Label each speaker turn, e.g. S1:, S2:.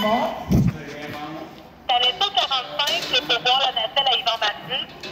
S1: cinéma.
S2: T'avais pas 45 c'est pour voir la nacelle à Yvan Mathieu.